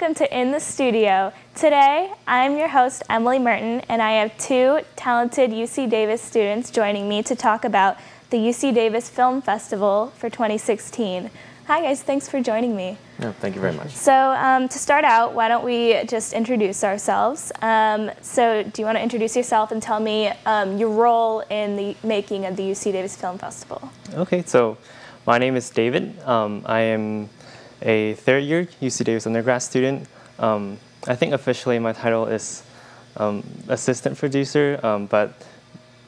welcome to In the Studio. Today, I'm your host, Emily Merten, and I have two talented UC Davis students joining me to talk about the UC Davis Film Festival for 2016. Hi guys, thanks for joining me. No, thank you very much. So um, to start out, why don't we just introduce ourselves? Um, so do you want to introduce yourself and tell me um, your role in the making of the UC Davis Film Festival? Okay, so my name is David. Um, I am a third year UC Davis undergrad student. Um, I think officially my title is um, assistant producer, um, but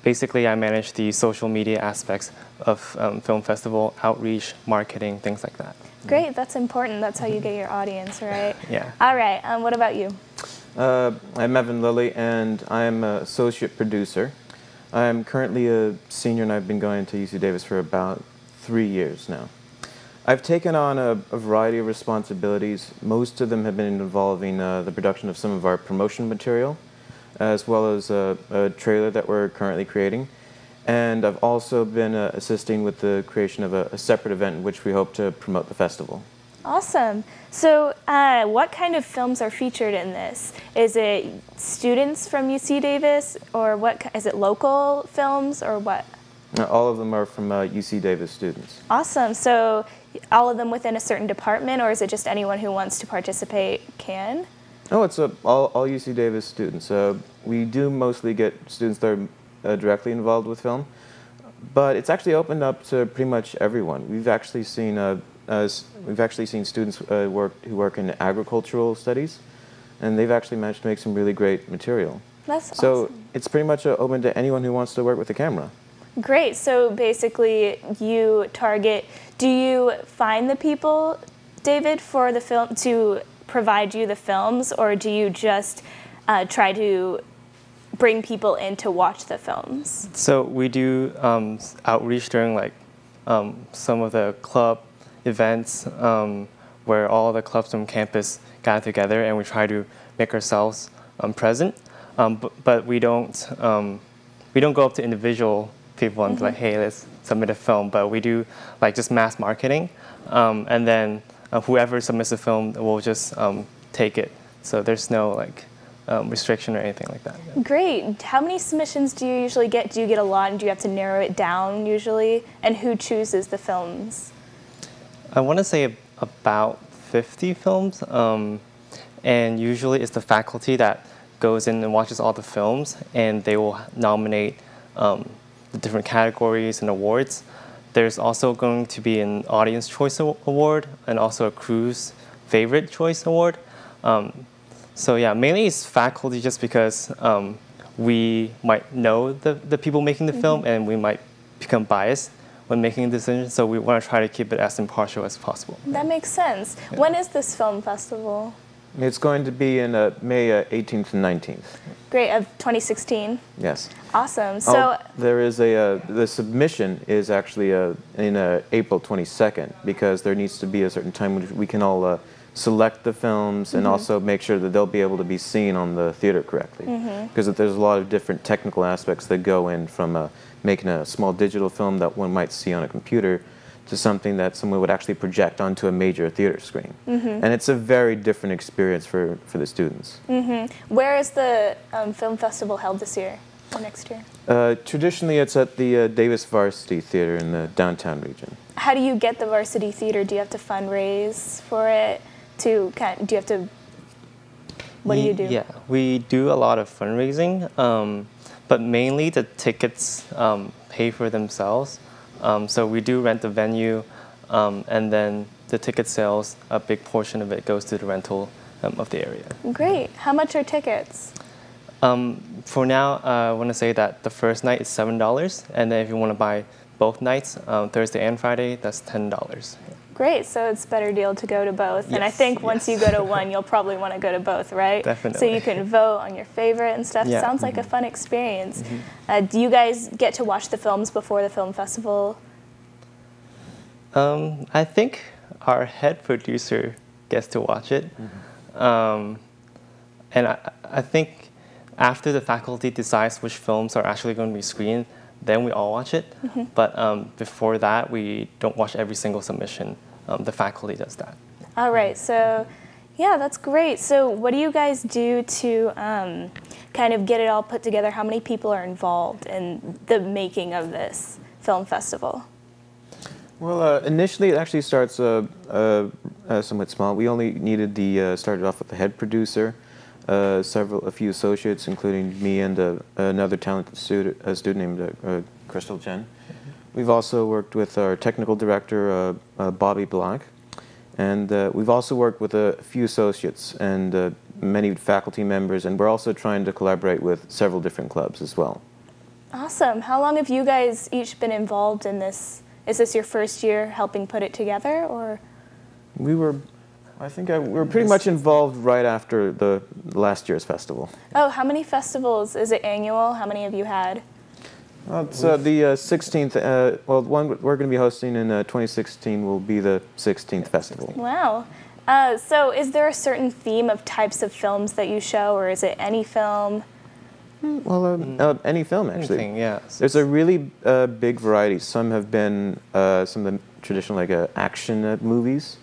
basically I manage the social media aspects of um, film festival, outreach, marketing, things like that. Great, that's important. That's how you get your audience, right? Yeah. All right, um, what about you? Uh, I'm Eran Lilley, and I'm an associate producer. I'm currently a senior, and I've been going to UC Davis for about three years now. I've taken on a, a variety of responsibilities. Most of them have been involving uh, the production of some of our promotion material, as well as a, a trailer that we're currently creating. And I've also been uh, assisting with the creation of a, a, separate event in which we hope to promote the festival. Awesome. So, uh, what kind of films are featured in this? Is it students from UC Davis, or what? Is it local films, or what? All of them are from uh, UC Davis students. Awesome. So, all of them within a certain department, or is it just anyone who wants to participate can? Oh, it's a, all, all UC Davis students. Uh, we do mostly get students that are uh, directly involved with film, but it's actually opened up to pretty much everyone. We've actually seen uh, we've actually seen students uh, work who work in agricultural studies, and they've actually managed to make some really great material. That's so awesome. it's pretty much uh, open to anyone who wants to work with the camera. Great. So basically, you target. Do you find the people, David, for the film to provide you the films, or do you just uh, try to bring people in to watch the films? So we do um, outreach during like um, some of the club events um, where all the clubs from campus gather together, and we try to make ourselves um, present. Um, but, but, we don't um, we don't go up to individual people and mm-hmm. like, hey, let's submit a film. But we do like just mass marketing, um, and then uh, whoever submits a film will just um, take it. So there's no like um, restriction or anything like that. Great. How many submissions do you usually get? Do you get a lot, and do you have to narrow it down usually? And who chooses the films? I want to say about 50 films, um, and usually it's the faculty that goes in and watches all the films, and they will nominate um, the different categories and awards. There's also going to be an Audience Choice Award and also a Crew's Favorite Choice Award. Um, so yeah, mainly it's faculty just because um, we might know the, the people making the mm -hmm. film and we might become biased when making a decision. So we want to try to keep it as impartial as possible. That makes sense. Yeah. When is this film festival? It's going to be in uh, May uh, 18th and 19th. Great, of 2016? Yes. Awesome. So oh, there is a, uh, the submission is actually uh, in uh, April 22nd because there needs to be a certain time when we can all uh, select the films and mm -hmm. also make sure that they'll be able to be seen on the theater correctly. Mm-hmm. Because mm -hmm. there's a lot of different technical aspects that go in from making a small digital film that one might see on a computer to something that someone would actually project onto a major theater screen. Mm -hmm. And it's a very different experience for, for the students. Mm -hmm. Where is the um, film festival held this year or next year? Uh, traditionally, it's at the uh, Davis Varsity Theater in the downtown region. How do you get the Varsity Theater? Do you have to fundraise for it? To kind of, do you have to? What do you do? Yeah, we do a lot of fundraising, um, but mainly the tickets um, pay for themselves. Um, so we do rent the venue, um, and then the ticket sales, a big portion of it goes to the rental um, of the area. Great. How much are tickets? Um, for now, uh, I want to say that the first night is $7, and then if you want to buy both nights, um, Thursday and Friday, that's $10. Great, so it's a better deal to go to both. Yes, and I think once yes. you go to one, you'll probably want to go to both, right? Definitely. So you can vote on your favorite and stuff. Yeah. Sounds like mm -hmm. a fun experience. Mm -hmm. uh, do you guys get to watch the films before the film festival? Um, I think our head producer gets to watch it. Mm -hmm. um, and I, I think after the faculty decides which films are actually going to be screened, then we all watch it. Mm-hmm. But um, before that, we don't watch every single submission um, the faculty does that. All right, so Yeah, that's great. So, what do you guys do to um, kind of get it all put together? How many people are involved in the making of this film festival? Well, uh, initially it actually starts uh, uh, uh, somewhat small. We only needed the uh, started off with the head producer, uh, several a few associates, including me and uh, another talented student, a student named uh, Crystal Jen. We've also worked with our technical director, uh, uh, Bobby Black, and uh, we've also worked with a few associates and uh, many faculty members, and we're also trying to collaborate with several different clubs as well. Awesome. How long have you guys each been involved in this? Is this your first year helping put it together, or? We were, I think, I, we were pretty much involved right after the last year's festival. Oh, how many festivals? Is it annual? How many have you had? Well, it's uh, the uh, 16th. Uh, well, one we're going to be hosting in uh, 2016 will be the 16th festival. Wow. Uh, so, is there a certain theme of types of films that you show, or is it any film? Well, um, uh, any film actually. Anything, yeah. There's a really uh, big variety. Some have been uh, some of the traditional like uh, action uh, movies,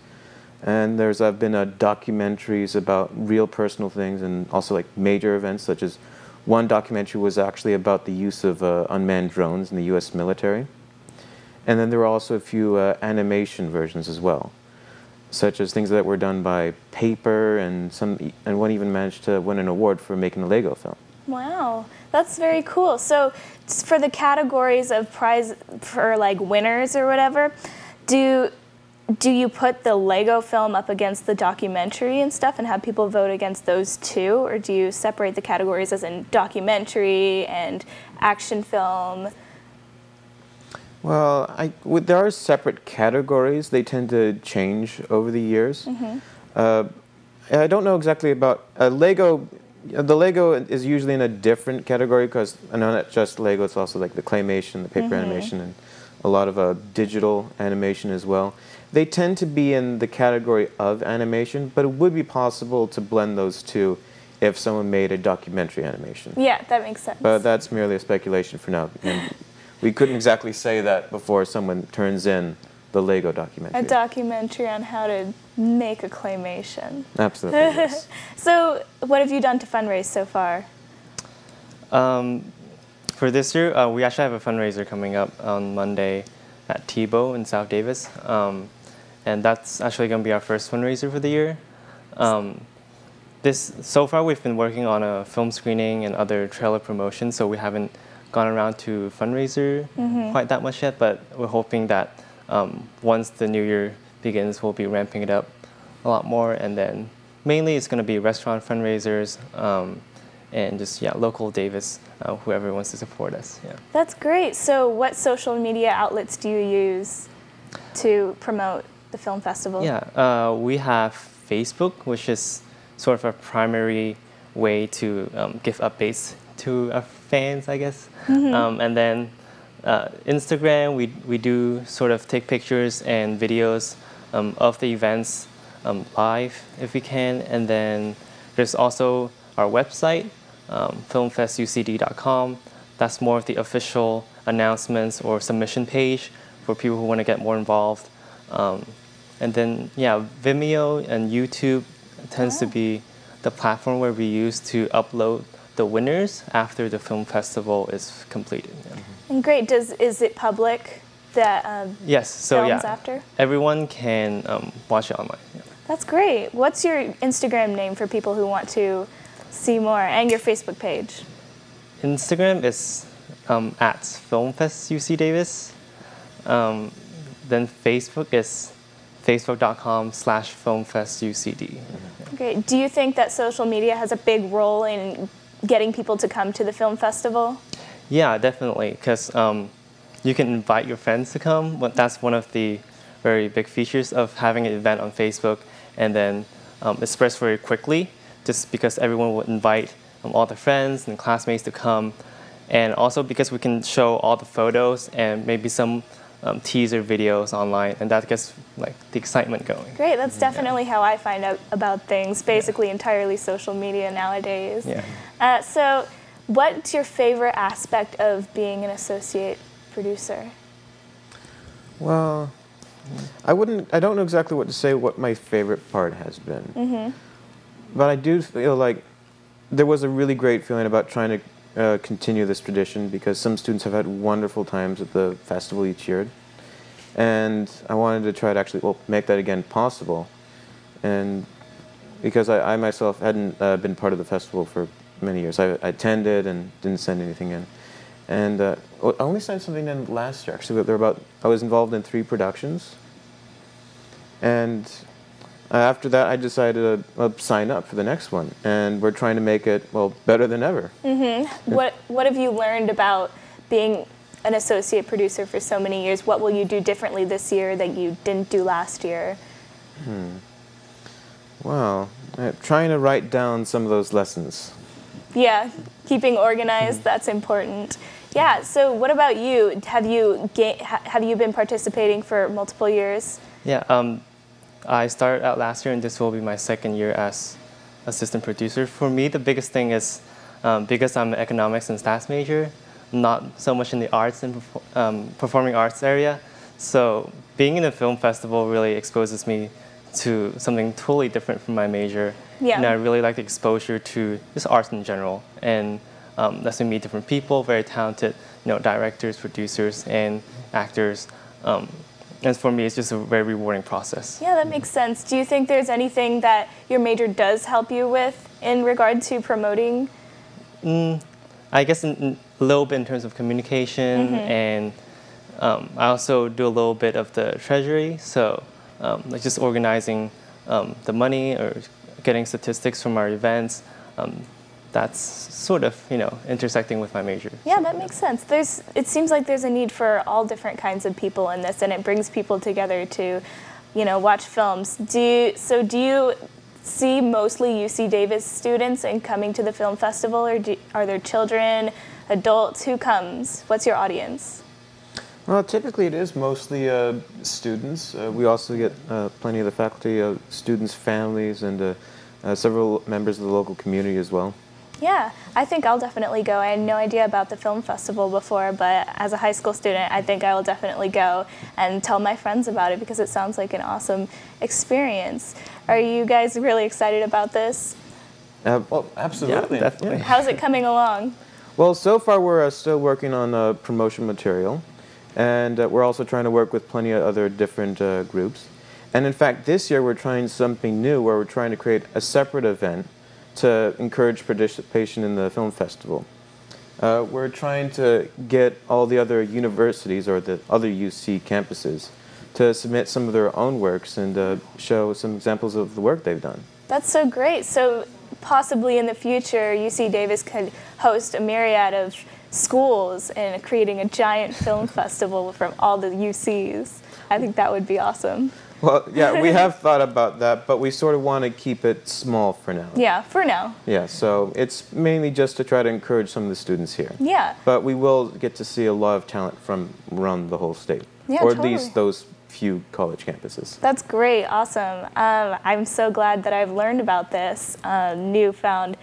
and there's uh, been uh, documentaries about real personal things, and also like major events such as one documentary was actually about the use of uh, unmanned drones in the U.S. military, and then there were also a few uh, animation versions as well, such as things that were done by paper, and some and one even managed to win an award for making a Lego film. Wow, that's very cool. So, for the categories of prize for like winners or whatever, do do you put the Lego film up against the documentary and stuff and have people vote against those two, or do you separate the categories as in documentary and action film? Well, I, there are separate categories. They tend to change over the years. Uh, I don't know exactly about uh, Lego. The Lego is usually in a different category because not just Lego. It's also like the claymation, the paper animation, and a lot of uh, digital animation as well. They tend to be in the category of animation, but it would be possible to blend those two if someone made a documentary animation. Yeah, that makes sense. But that's merely a speculation for now. And we couldn't exactly say that before someone turns in the Lego documentary. a documentary on how to make a claymation. Absolutely. yes. So, what have you done to fundraise so far? Um, for this year, uh, we actually have a fundraiser coming up on Monday at Tebow in South Davis. Um, and that's actually going to be our first fundraiser for the year. Um, this so far we've been working on a film screening and other trailer promotion, so we haven't gone around to fundraiser quite that much yet. But we're hoping that um, once the new year begins, we'll be ramping it up a lot more, and then mainly it's going to be restaurant fundraisers um, and just yeah local Davis, uh, whoever wants to support us. Yeah. That's great. So, what social media outlets do you use to promote the film festival? Yeah, uh, we have Facebook, which is sort of a primary way to um, give updates to our fans, I guess. Um, and then uh, Instagram, we, we do sort of take pictures and videos um, of the events um, live if we can. And then there's also our website, um, filmfestucd.com. That's more of the official announcements or submission page for people who want to get more involved. Um, and then, yeah, Vimeo and YouTube tends to be the platform where we use to upload the winners after the film festival is completed. yeah. And great. Does is it public that um, Yes, so films yeah, after? everyone can um, watch it online. yeah. That's great. What's your Instagram name for people who want to see more, and your Facebook page? Instagram is um, at FilmFest UC Davis. Um, then Facebook is facebook.com slash filmfestucd. Great. Do you think that social media has a big role in getting people to come to the film festival? Yeah, definitely, because um, you can invite your friends to come. That's one of the very big features of having an event on Facebook, and then um, it spreads very quickly, just because everyone will invite um, all their friends and classmates to come, and also because we can show all the photos and maybe some um, teaser videos online, and that gets like the excitement going. Great. That's definitely how I find out about things. Basically, entirely social media nowadays. Yeah. Uh, so, what's your favorite aspect of being an associate producer? Well, I wouldn't. I don't know exactly what to say. What my favorite part has been. but I do feel like there was a really great feeling about trying to uh, continue this tradition because some students have had wonderful times at the festival each year, and I wanted to try to actually well make that again possible, and because I, I myself hadn't uh, been part of the festival for many years, I, I attended and didn't send anything in, and uh, I only sent something in last year. Actually, there were about I was involved in three productions, and uh, after that, I decided to uh, sign up for the next one, and we're trying to make it well better than ever. Mm-hmm. What What have you learned about being an associate producer for so many years? What will you do differently this year that you didn't do last year? Hmm. Well, uh, trying to write down some of those lessons. Yeah, keeping organized, that's important. Yeah, so what about you? Have you have you been participating for multiple years? Yeah, um, I started out last year, and this will be my second year as assistant producer. For me, the biggest thing is um, because I'm an economics and stats major, not so much in the arts and um, performing arts area. So being in a film festival really exposes me to something totally different from my major. Yeah. And I really like the exposure to just arts in general, and um, lets me meet different people, very talented, you know, directors, producers, and actors. Um, and for me, it's just a very rewarding process. Yeah, that makes sense. Do you think there's anything that your major does help you with in regard to promoting? Mm, I guess a little bit in terms of communication, mm-hmm. and um, I also do a little bit of the treasury, so um, like just organizing um, the money or getting statistics from our events. Um, that's sort of you know intersecting with my major. Yeah, that makes sense. There's it seems like there's a need for all different kinds of people in this, and it brings people together to, you know, watch films. Do you, so? Do you see mostly UC Davis students and coming to the film festival, or do, are there children, adults? Who comes? What's your audience? Well, typically it is mostly uh, students. Uh, we also get uh, plenty of the faculty, uh, students' families, and uh, uh, several members of the local community as well. Yeah, I think I'll definitely go. I had no idea about the film festival before, but as a high school student, I think I will definitely go and tell my friends about it because it sounds like an awesome experience. Are you guys really excited about this? Uh, well, absolutely. Yeah, definitely. How's it coming along? Well, so far we're uh, still working on uh, promotion material, and uh, we're also trying to work with plenty of other different uh, groups. And in fact, this year we're trying something new where we're trying to create a separate event to encourage participation in the film festival. Uh, we're trying to get all the other universities or the other UC campuses to submit some of their own works and uh, show some examples of the work they've done. That's so great. So possibly in the future, UC Davis could host a myriad of schools and creating a giant film festival from all the UCs. I think that would be awesome. Well, yeah, we have thought about that, but we sort of want to keep it small for now. Yeah, for now. Yeah, so it's mainly just to try to encourage some of the students here. Yeah. But we will get to see a lot of talent from around the whole state. Yeah, or totally. at least those few college campuses. That's great, awesome. Um, I'm so glad that I've learned about this uh, newfound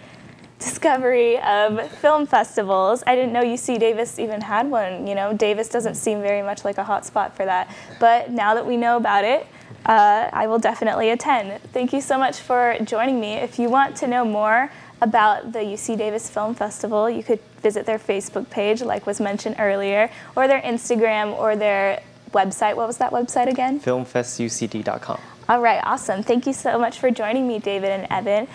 discovery of film festivals. I didn't know UC Davis even had one. You know, Davis doesn't seem very much like a hot spot for that. But now that we know about it, uh, I will definitely attend. Thank you so much for joining me. If you want to know more about the UC Davis Film Festival, you could visit their Facebook page, like was mentioned earlier, or their Instagram or their website. What was that website again? Filmfestucd.com. All right, awesome. Thank you so much for joining me, David and Eran.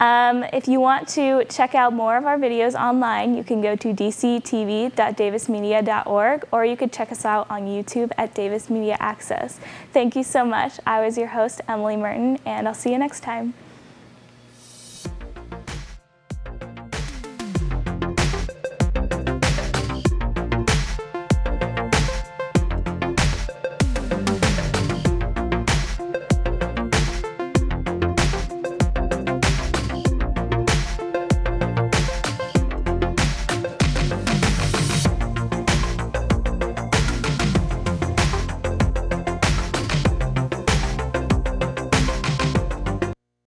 Um, if you want to check out more of our videos online, you can go to dctv.davismedia.org or you could check us out on YouTube at Davis Media Access. Thank you so much. I was your host, Emily Merten, and I'll see you next time.